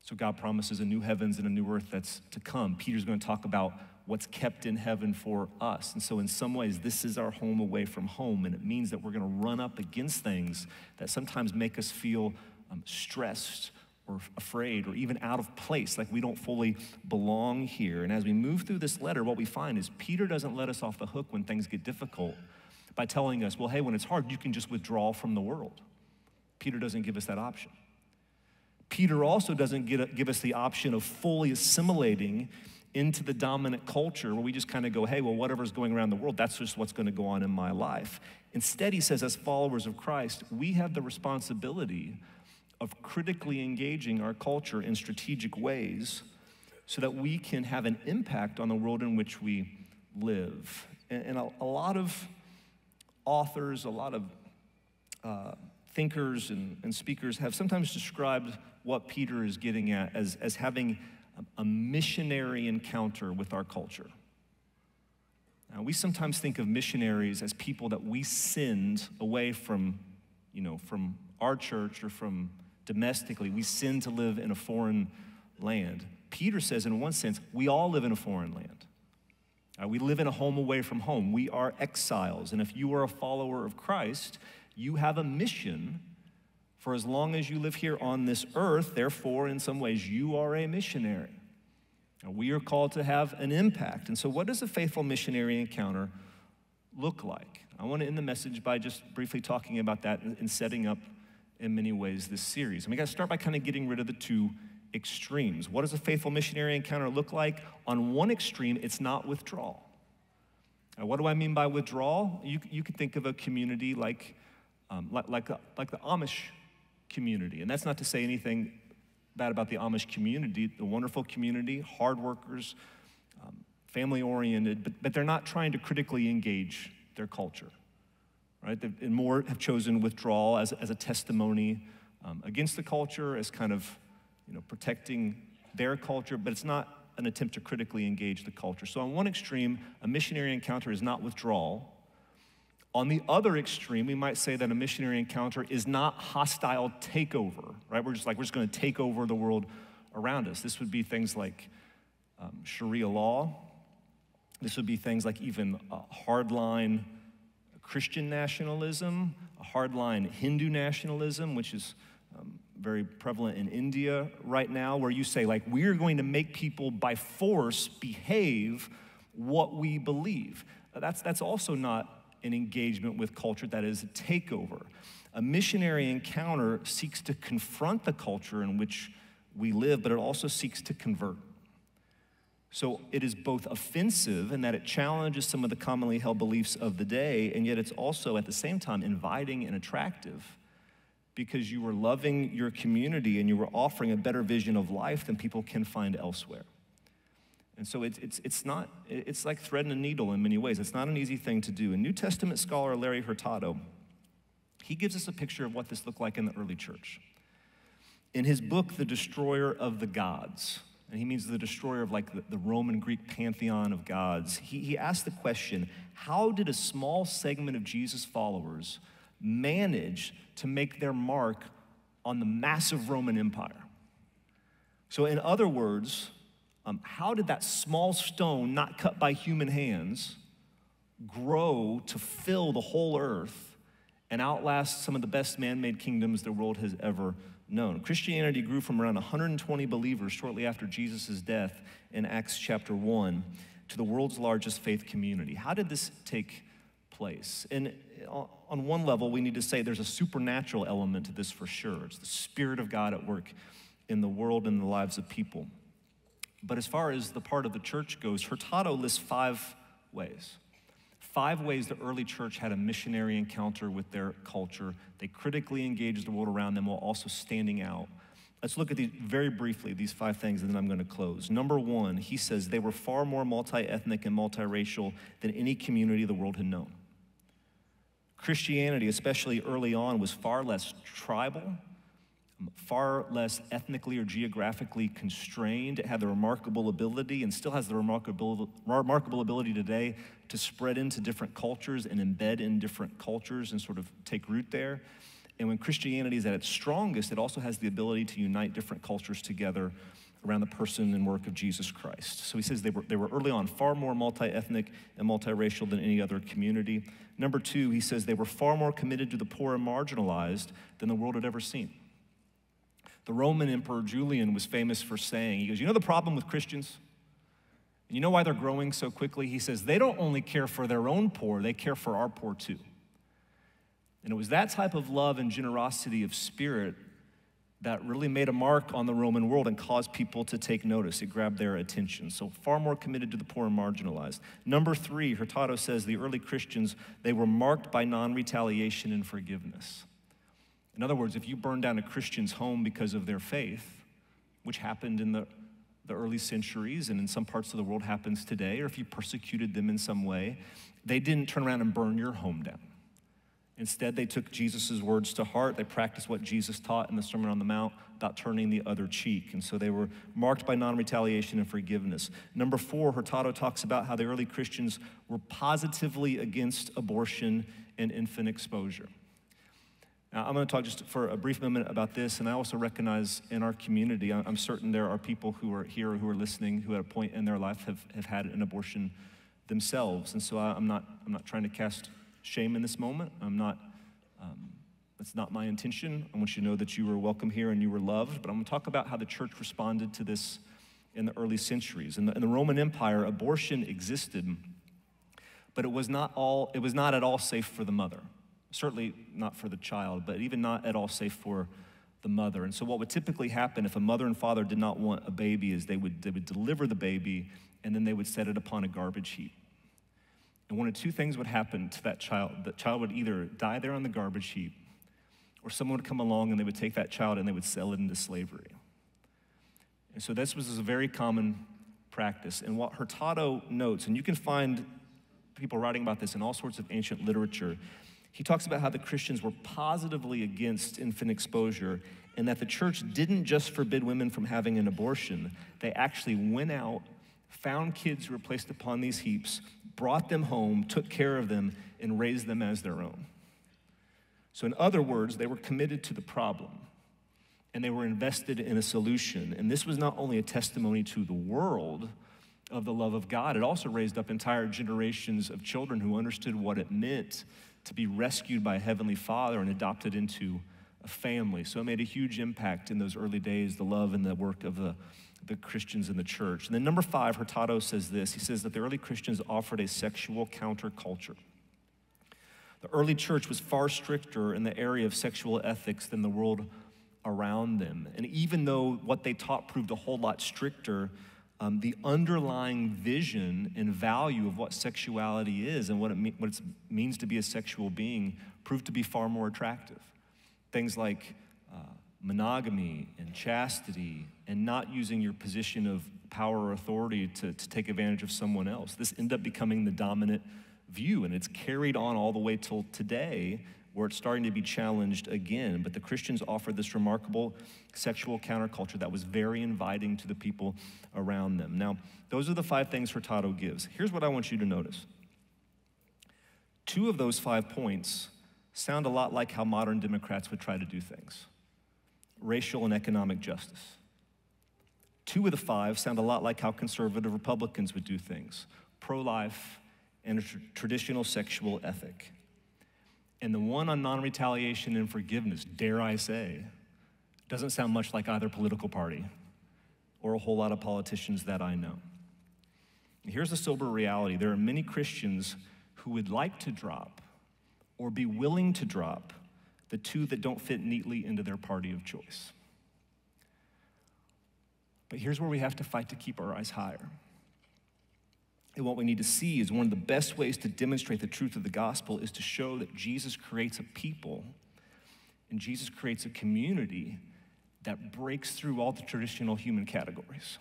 So God promises a new heavens and a new earth that's to come. Peter's going to talk about what's kept in heaven for us. And so, in some ways, this is our home away from home. And it means that we're going to run up against things that sometimes make us feel um, stressed or afraid or even out of place, like we don't fully belong here. And as we move through this letter, what we find is Peter doesn't let us off the hook when things get difficult by telling us, well, hey, when it's hard, you can just withdraw from the world. Peter doesn't give us that option. Peter also doesn't give us the option of fully assimilating into the dominant culture where we just kind of go, hey, well, whatever's going around the world, that's just what's going to go on in my life. Instead, he says, as followers of Christ, we have the responsibility of critically engaging our culture in strategic ways so that we can have an impact on the world in which we live. And, a, a, lot of authors, a lot of uh, thinkers and, and speakers have sometimes described what Peter is getting at as, as having a missionary encounter with our culture. Now, we sometimes think of missionaries as people that we send away from, you know, from our church or from domestically. We send to live in a foreign land. Peter says, in one sense, we all live in a foreign land. Uh, we live in a home away from home. We are exiles. And if you are a follower of Christ, you have a mission for as long as you live here on this earth, therefore, in some ways, you are a missionary. We are called to have an impact. And so, what does a faithful missionary encounter look like? I want to end the message by just briefly talking about that and setting up, in many ways, this series. And we got to start by kind of getting rid of the two extremes. What does a faithful missionary encounter look like? On one extreme, it's not withdrawal. Now, what do I mean by withdrawal? You, you could think of a community like, um, like, like, like the Amish community. And that's not to say anything bad about the Amish community, the wonderful community, hard workers, um, family oriented, but, but they're not trying to critically engage their culture, right? And more have chosen withdrawal as, as a testimony um, against the culture, as kind of, you know, protecting their culture, but it's not an attempt to critically engage the culture. So on one extreme, a missionary encounter is not withdrawal, on the other extreme, we might say that a missionary encounter is not hostile takeover, right? We're just like, we're just going to take over the world around us. This would be things like um, Sharia law. This would be things like even uh, hardline Christian nationalism, hardline Hindu nationalism, which is um, very prevalent in India right now, where you say, like, we're going to make people by force behave what we believe. That's, that's also not an engagement with culture that is a takeover. A missionary encounter seeks to confront the culture in which we live, but it also seeks to convert. So it is both offensive in that it challenges some of the commonly held beliefs of the day, and yet it's also at the same time inviting and attractive because you were loving your community and you were offering a better vision of life than people can find elsewhere. And so it's, it's, it's not, it's like threading a needle in many ways. It's not an easy thing to do. And New Testament scholar Larry Hurtado, he gives us a picture of what this looked like in the early church. In his book, The Destroyer of the Gods, and he means the destroyer of like the, the Roman Greek pantheon of gods, he, he asked the question how did a small segment of Jesus' followers manage to make their mark on the massive Roman Empire? So, in other words, um, how did that small stone, not cut by human hands, grow to fill the whole earth and outlast some of the best man made kingdoms the world has ever known? Christianity grew from around 120 believers shortly after Jesus' death in Acts chapter 1 to the world's largest faith community. How did this take place? And on one level, we need to say there's a supernatural element to this for sure. It's the Spirit of God at work in the world and the lives of people. But as far as the part of the church goes, Hurtado lists five ways. Five ways the early church had a missionary encounter with their culture. They critically engaged the world around them while also standing out. Let's look at these very briefly, these five things, and then I'm going to close. Number one, he says they were far more multi ethnic and multiracial than any community the world had known. Christianity, especially early on, was far less tribal far less ethnically or geographically constrained. It had the remarkable ability and still has the remarkable, remarkable ability today to spread into different cultures and embed in different cultures and sort of take root there. And when Christianity is at its strongest, it also has the ability to unite different cultures together around the person and work of Jesus Christ. So he says they were, they were early on far more multi ethnic and multiracial than any other community. Number two, he says they were far more committed to the poor and marginalized than the world had ever seen. The Roman Emperor Julian was famous for saying, he goes, You know the problem with Christians? You know why they're growing so quickly? He says, They don't only care for their own poor, they care for our poor too. And it was that type of love and generosity of spirit that really made a mark on the Roman world and caused people to take notice. It grabbed their attention. So far more committed to the poor and marginalized. Number three, Hurtado says the early Christians, they were marked by non-retaliation and forgiveness. In other words, if you burn down a Christian's home because of their faith, which happened in the, the early centuries and in some parts of the world happens today, or if you persecuted them in some way, they didn't turn around and burn your home down. Instead, they took Jesus' words to heart. They practiced what Jesus taught in the Sermon on the Mount about turning the other cheek. And so they were marked by non retaliation and forgiveness. Number four, Hurtado talks about how the early Christians were positively against abortion and infant exposure. Now, I'm going to talk just for a brief moment about this, and I also recognize in our community, I'm certain there are people who are here who are listening who at a point in their life have, have had an abortion themselves. And so I'm not, I'm not trying to cast shame in this moment. I'm not, um, that's not my intention. I want you to know that you were welcome here and you were loved, but I'm going to talk about how the church responded to this in the early centuries. In the, in the Roman Empire, abortion existed, but it was not all, it was not at all safe for the mother certainly not for the child, but even not at all safe for the mother. And so, what would typically happen if a mother and father did not want a baby is they would, they would deliver the baby and then they would set it upon a garbage heap. And one of two things would happen to that child. The child would either die there on the garbage heap, or someone would come along and they would take that child and they would sell it into slavery. And so, this was a very common practice. And what Hurtado notes, and you can find people writing about this in all sorts of ancient literature, he talks about how the Christians were positively against infant exposure and that the church didn't just forbid women from having an abortion, they actually went out, found kids who were placed upon these heaps, brought them home, took care of them, and raised them as their own. So, in other words, they were committed to the problem and they were invested in a solution. And this was not only a testimony to the world of the love of God, it also raised up entire generations of children who understood what it meant to be rescued by a Heavenly Father and adopted into a family. So it made a huge impact in those early days, the love and the work of the, the Christians in the church. And then number five, Hurtado says this. He says that the early Christians offered a sexual counterculture. The early church was far stricter in the area of sexual ethics than the world around them. And even though what they taught proved a whole lot stricter, um, the underlying vision and value of what sexuality is and what it, what it means to be a sexual being proved to be far more attractive. Things like uh, monogamy and chastity and not using your position of power or authority to, to take advantage of someone else. This ended up becoming the dominant view, and it's carried on all the way till today where it's starting to be challenged again. But the Christians offered this remarkable sexual counterculture that was very inviting to the people around them. Now, those are the five things Hurtado gives. Here's what I want you to notice two of those five points sound a lot like how modern Democrats would try to do things racial and economic justice. Two of the five sound a lot like how conservative Republicans would do things pro life and a tr- traditional sexual ethic. And the one on non retaliation and forgiveness, dare I say, doesn't sound much like either political party or a whole lot of politicians that I know. Here's the sober reality there are many Christians who would like to drop or be willing to drop the two that don't fit neatly into their party of choice. But here's where we have to fight to keep our eyes higher. And what we need to see is one of the best ways to demonstrate the truth of the gospel is to show that Jesus creates a people and Jesus creates a community that breaks through all the traditional human categories.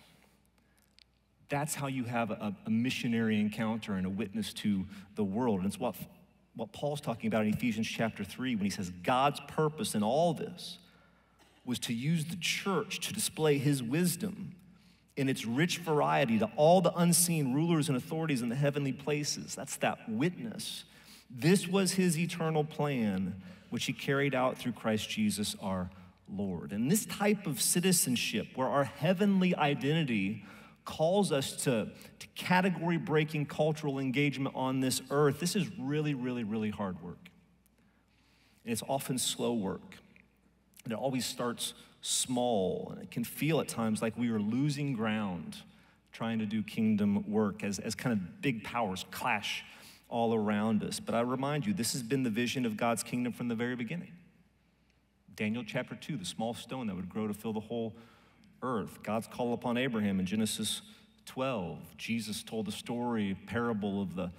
That's how you have a, a missionary encounter and a witness to the world. And it's what, what Paul's talking about in Ephesians chapter 3 when he says God's purpose in all this was to use the church to display his wisdom in its rich variety to all the unseen rulers and authorities in the heavenly places. That's that witness. This was his eternal plan, which he carried out through Christ Jesus our Lord. And this type of citizenship, where our heavenly identity calls us to, to category breaking cultural engagement on this earth, this is really, really, really hard work. And it's often slow work. And it always starts small, and it can feel at times like we are losing ground trying to do kingdom work as, as kind of big powers clash all around us. But I remind you, this has been the vision of God's kingdom from the very beginning. Daniel chapter 2, the small stone that would grow to fill the whole earth. God's call upon Abraham in Genesis 12. Jesus told the story, parable of the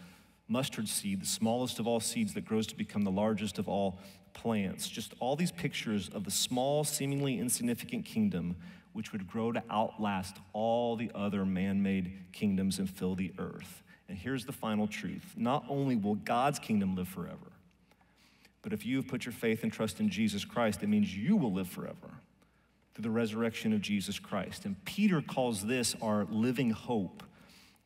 mustard seed, the smallest of all seeds that grows to become the largest of all plants. Just all these pictures of the small, seemingly insignificant kingdom which would grow to outlast all the other man made kingdoms and fill the earth. And here's the final truth not only will God's kingdom live forever, but if you have put your faith and trust in Jesus Christ, it means you will live forever through the resurrection of Jesus Christ. And Peter calls this our living hope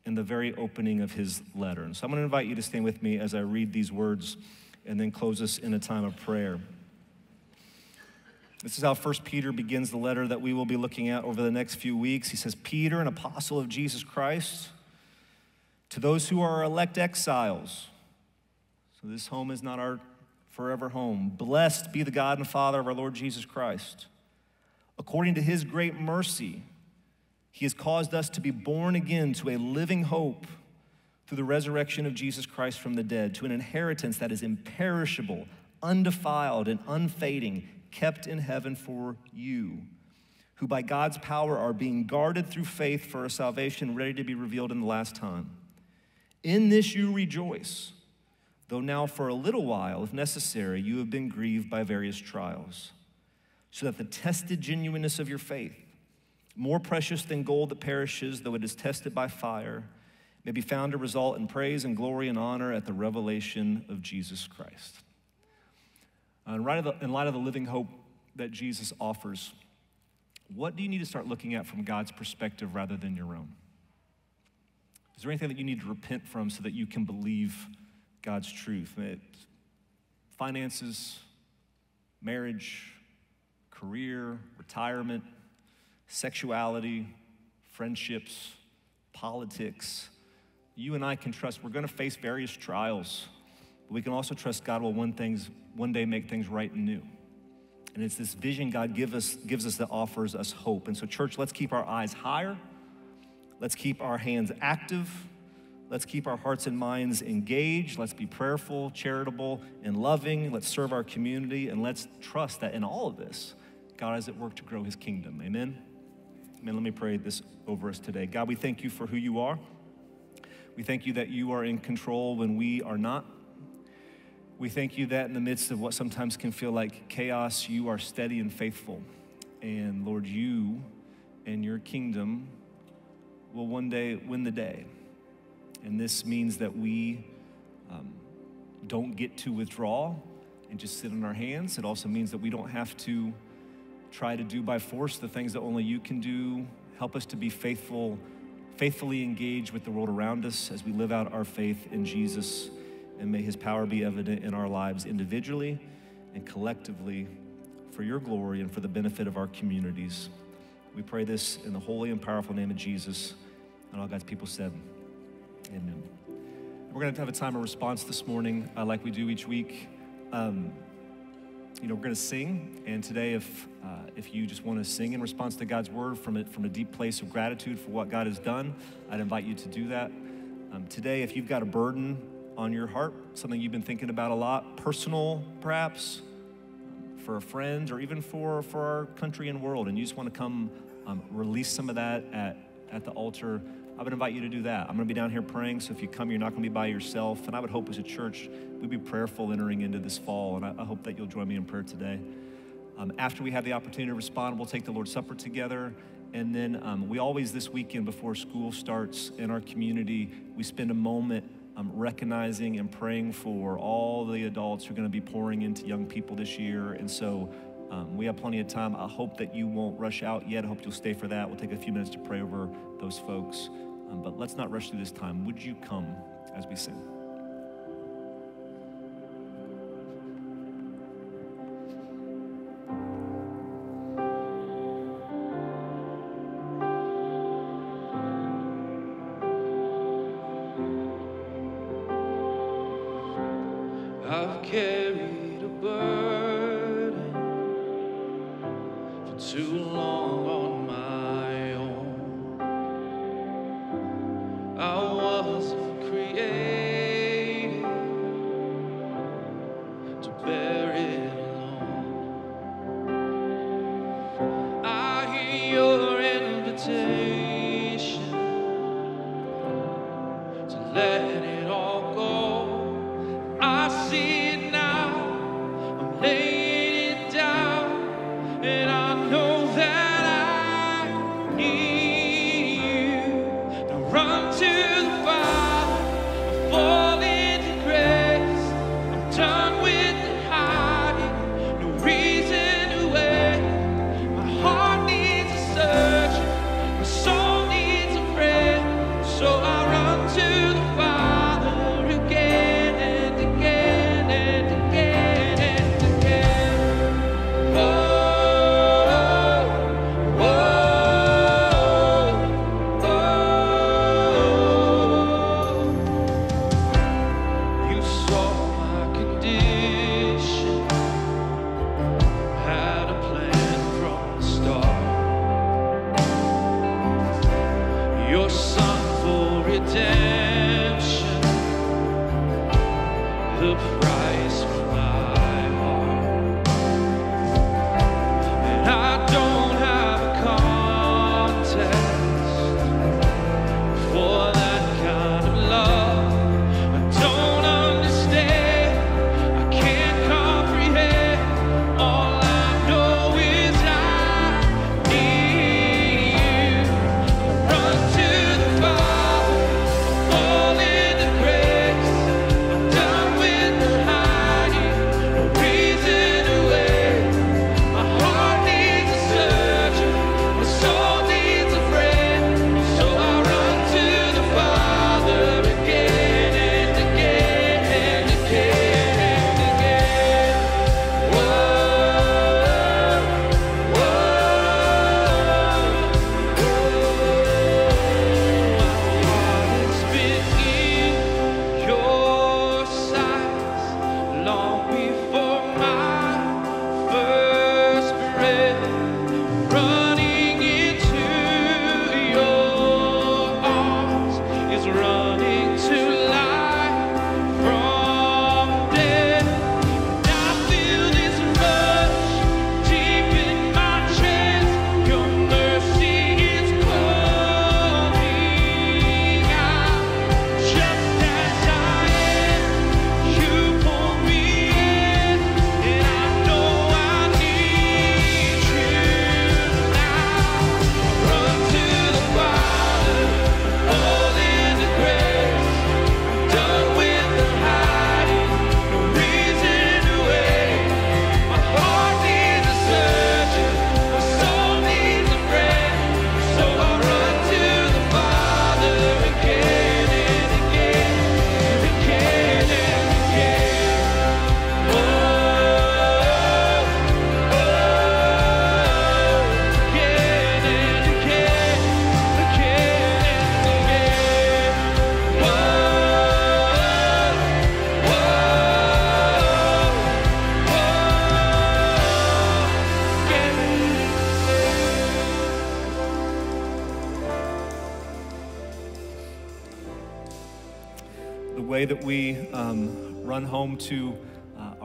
in the very opening of his letter. And so I'm going to invite you to stand with me as I read these words and then close us in a time of prayer. This is how 1 Peter begins the letter that we will be looking at over the next few weeks. He says, Peter, an apostle of Jesus Christ, to those who are elect exiles. So this home is not our forever home. Blessed be the God and Father of our Lord Jesus Christ. According to his great mercy, he has caused us to be born again to a living hope through the resurrection of Jesus Christ from the dead, to an inheritance that is imperishable, undefiled, and unfading, kept in heaven for you, who by God's power are being guarded through faith for a salvation ready to be revealed in the last time. In this you rejoice, though now for a little while, if necessary, you have been grieved by various trials, so that the tested genuineness of your faith, more precious than gold that perishes, though it is tested by fire, may be found to result in praise and glory and honor at the revelation of Jesus Christ. Uh, in, light of the, in light of the living hope that Jesus offers, what do you need to start looking at from God's perspective rather than your own? Is there anything that you need to repent from so that you can believe God's truth? Finances, marriage, career, retirement, sexuality, friendships, politics. You and I can trust we're going to face various trials, but we can also trust God will one, things, one day make things right and new. And it's this vision God give us, gives us that offers us hope. And so, church, let's keep our eyes higher. Let's keep our hands active. Let's keep our hearts and minds engaged. Let's be prayerful, charitable, and loving. Let's serve our community. And let's trust that in all of this, God is at work to grow his kingdom. Amen. Amen. let me pray this over us today. God, we thank you for who you are. We thank you that you are in control when we are not. We thank you that in the midst of what sometimes can feel like chaos, you are steady and faithful. And Lord, you and your kingdom will one day win the day. And this means that we um, don't get to withdraw and just sit on our hands. It also means that we don't have to try to do by force the things that only you can do. Help us to be faithful, faithfully engage with the world around us as we live out our faith in Jesus. And may his power be evident in our lives individually and collectively for your glory and for the benefit of our communities. We pray this in the holy and powerful name of Jesus. And all God's people said, Amen. We're going to have a time of response this morning, uh, like we do each week. Um, you know, we're going to sing, and today, if uh, if you just want to sing in response to God's word from a, from a deep place of gratitude for what God has done, I'd invite you to do that. Um, today, if you've got a burden on your heart, something you've been thinking about a lot, personal perhaps, for a friend, or even for for our country and world, and you just want to come um, release some of that at at the altar. I would invite you to do that. I'm going to be down here praying, so if you come, you're not going to be by yourself. And I would hope as a church, we'd be prayerful entering into this fall. And I, I hope that you'll join me in prayer today. Um, after we have the opportunity to respond, we'll take the Lord's Supper together. And then um, we always, this weekend before school starts in our community, we spend a moment um, recognizing and praying for all the adults who are going to be pouring into young people this year. And so um, we have plenty of time. I hope that you won't rush out yet. I hope you'll stay for that. We'll take a few minutes to pray over those folks. Um, but let's not rush through this time. Would you come as we sing?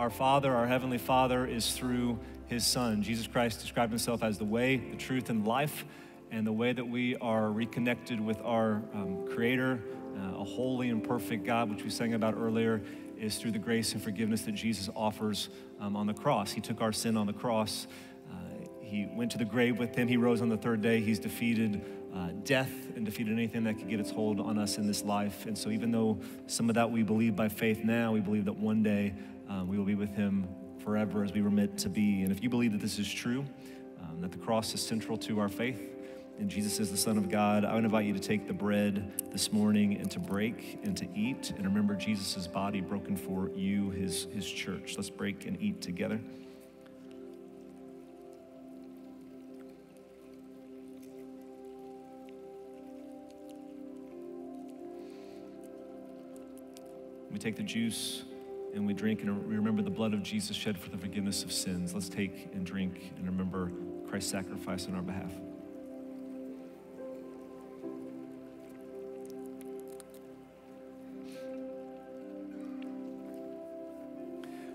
Our Father, our Heavenly Father, is through His Son. Jesus Christ described Himself as the way, the truth, and life. And the way that we are reconnected with our um, Creator, uh, a holy and perfect God, which we sang about earlier, is through the grace and forgiveness that Jesus offers um, on the cross. He took our sin on the cross. Uh, he went to the grave with him. He rose on the third day. He's defeated uh, death and defeated anything that could get its hold on us in this life. And so, even though some of that we believe by faith now, we believe that one day um, we will be with him forever as we were meant to be. And if you believe that this is true, um, that the cross is central to our faith, and Jesus is the Son of God, I would invite you to take the bread this morning and to break and to eat and remember Jesus' body broken for you, his, his church. Let's break and eat together. We take the juice and we drink and we remember the blood of Jesus shed for the forgiveness of sins. Let's take and drink and remember Christ's sacrifice on our behalf.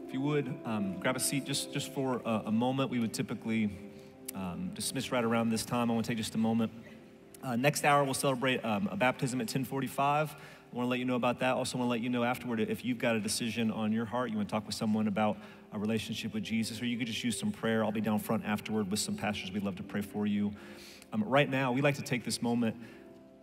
If you would, um, grab a seat just, just for a, a moment. We would typically um, dismiss right around this time. I want to take just a moment. Uh, next hour, we'll celebrate um, a baptism at 1045. I want to let you know about that. Also, want to let you know afterward if you've got a decision on your heart, you want to talk with someone about a relationship with Jesus, or you could just use some prayer. I'll be down front afterward with some pastors. We'd love to pray for you. Um, right now, we like to take this moment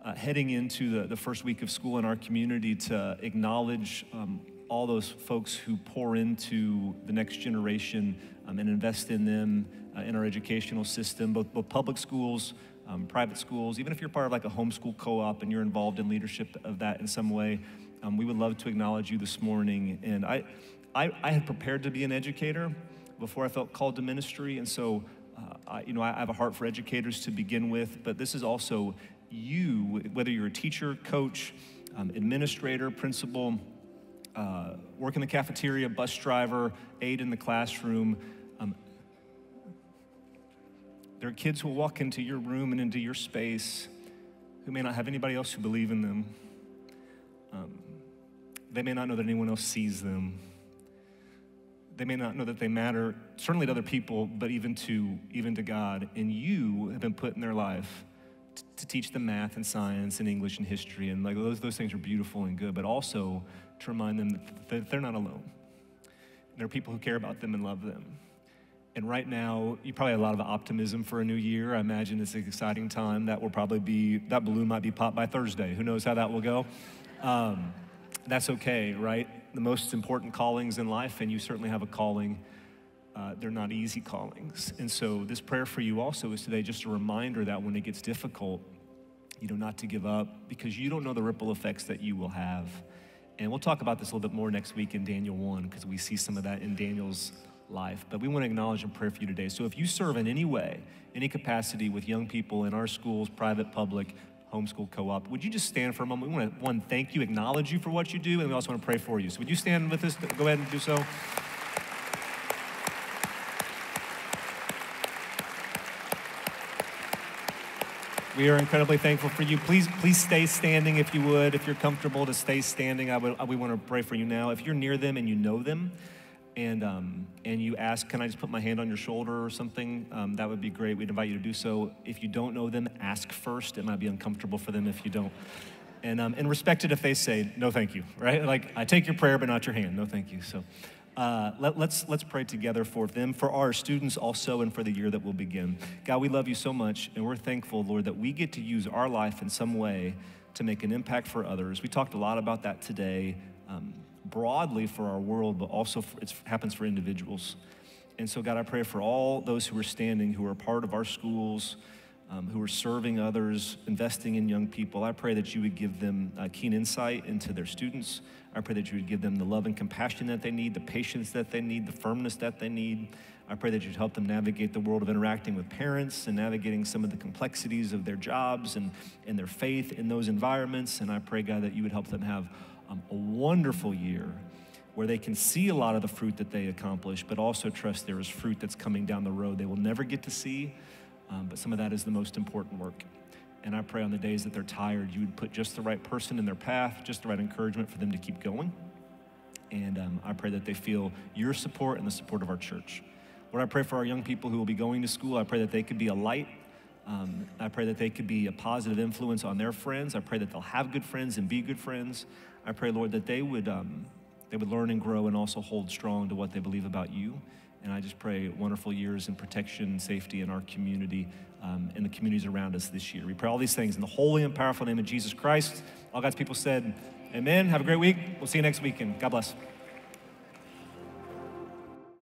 uh, heading into the, the first week of school in our community to acknowledge um, all those folks who pour into the next generation um, and invest in them uh, in our educational system, both, both public schools, um, private schools, even if you're part of like a homeschool co op and you're involved in leadership of that in some way, um, we would love to acknowledge you this morning. And I, I, I, had prepared to be an educator before I felt called to ministry. And so, uh, I, you know, I have a heart for educators to begin with, but this is also you, whether you're a teacher, coach, um, administrator, principal, uh, work in the cafeteria, bus driver, aide in the classroom. There are kids who will walk into your room and into your space who may not have anybody else who believe in them. Um, they may not know that anyone else sees them. They may not know that they matter, certainly to other people, but even to even to God. And you have been put in their life to, to teach them math and science and English and history, and like those those things are beautiful and good. But also to remind them that they're not alone. There are people who care about them and love them. And right now, you probably have a lot of optimism for a new year. I imagine it's an exciting time. That will probably be, that balloon might be popped by Thursday. Who knows how that will go? Um, that's okay, right? The most important callings in life, and you certainly have a calling, uh, they're not easy callings. And so, this prayer for you also is today just a reminder that when it gets difficult, you know, not to give up because you don't know the ripple effects that you will have. And we'll talk about this a little bit more next week in Daniel 1 because we see some of that in Daniel's life. But we want to acknowledge and pray for you today. So if you serve in any way, any capacity with young people in our schools, private, public, homeschool co-op, would you just stand for a moment? We want to, one, thank you, acknowledge you for what you do, and we also want to pray for you. So would you stand with us? Go ahead and do so. We are incredibly thankful for you. Please, please stay standing if you would. If you're comfortable to stay standing, I would, we want to pray for you now. If you're near them and you know them, and um, and you ask, "Can I just put my hand on your shoulder or something?" Um, that would be great. We'd invite you to do so. If you don't know them, ask first. It might be uncomfortable for them if you don't. And um, and respect it if they say no, thank you. Right? Like I take your prayer, but not your hand. No, thank you. So. Uh, let, let's, let's pray together for them, for our students also, and for the year that will begin. God, we love you so much, and we're thankful, Lord, that we get to use our life in some way to make an impact for others. We talked a lot about that today, um, broadly for our world, but also it happens for individuals. And so, God, I pray for all those who are standing, who are part of our schools, um, who are serving others, investing in young people. I pray that you would give them uh, keen insight into their students. I pray that you would give them the love and compassion that they need, the patience that they need, the firmness that they need. I pray that you'd help them navigate the world of interacting with parents and navigating some of the complexities of their jobs and, and their faith in those environments. And I pray, God, that you would help them have um, a wonderful year where they can see a lot of the fruit that they accomplish, but also trust there is fruit that's coming down the road they will never get to see, um, but some of that is the most important work. And I pray on the days that they're tired, you would put just the right person in their path, just the right encouragement for them to keep going. And um, I pray that they feel your support and the support of our church. Lord, I pray for our young people who will be going to school. I pray that they could be a light. Um, I pray that they could be a positive influence on their friends. I pray that they'll have good friends and be good friends. I pray, Lord, that they would, um, they would learn and grow and also hold strong to what they believe about you. And I just pray wonderful years in protection and safety in our community um, and the communities around us this year. We pray all these things in the holy and powerful name of Jesus Christ. All God's people said, Amen. Have a great week. We'll see you next weekend. God bless.